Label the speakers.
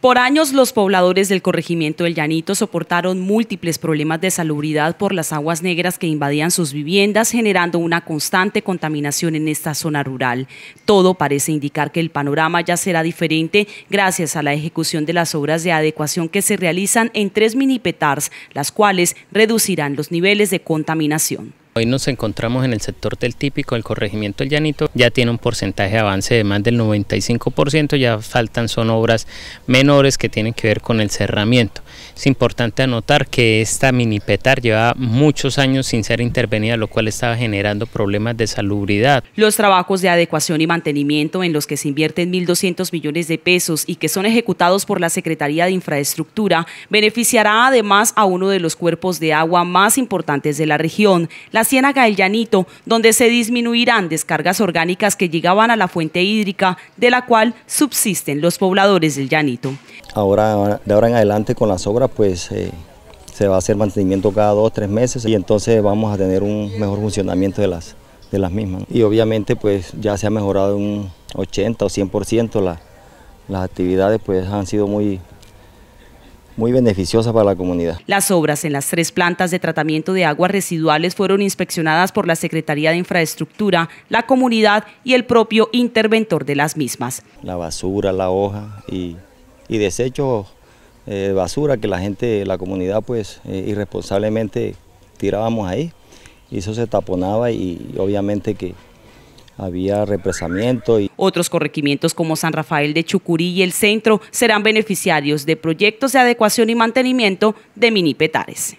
Speaker 1: Por años, los pobladores del corregimiento del Llanito soportaron múltiples problemas de salubridad por las aguas negras que invadían sus viviendas, generando una constante contaminación en esta zona rural. Todo parece indicar que el panorama ya será diferente gracias a la ejecución de las obras de adecuación que se realizan en tres mini petars, las cuales reducirán los niveles de contaminación.
Speaker 2: Hoy nos encontramos en el sector del típico, el corregimiento del llanito, ya tiene un porcentaje de avance de más del 95%, ya faltan son obras menores que tienen que ver con el cerramiento. Es importante anotar que esta mini petar lleva muchos años sin ser intervenida, lo cual estaba generando problemas de salubridad.
Speaker 1: Los trabajos de adecuación y mantenimiento en los que se invierten 1.200 millones de pesos y que son ejecutados por la Secretaría de Infraestructura beneficiará además a uno de los cuerpos de agua más importantes de la región, la Ciénaga del Llanito, donde se disminuirán descargas orgánicas que llegaban a la fuente hídrica de la cual subsisten los pobladores del Llanito.
Speaker 3: Ahora, de ahora en adelante con las obras pues eh, se va a hacer mantenimiento cada dos, tres meses y entonces vamos a tener un mejor funcionamiento de las, de las mismas. Y obviamente pues ya se ha mejorado un 80 o 100% la, las actividades pues han sido muy, muy beneficiosa para la comunidad.
Speaker 1: Las obras en las tres plantas de tratamiento de aguas residuales fueron inspeccionadas por la Secretaría de Infraestructura, la comunidad y el propio interventor de las mismas.
Speaker 3: La basura, la hoja y, y desechos de eh, basura que la gente, la comunidad pues eh, irresponsablemente tirábamos ahí y eso se taponaba y obviamente que había represamiento. Y...
Speaker 1: Otros corregimientos como San Rafael de Chucurí y el centro serán beneficiarios de proyectos de adecuación y mantenimiento de mini petares.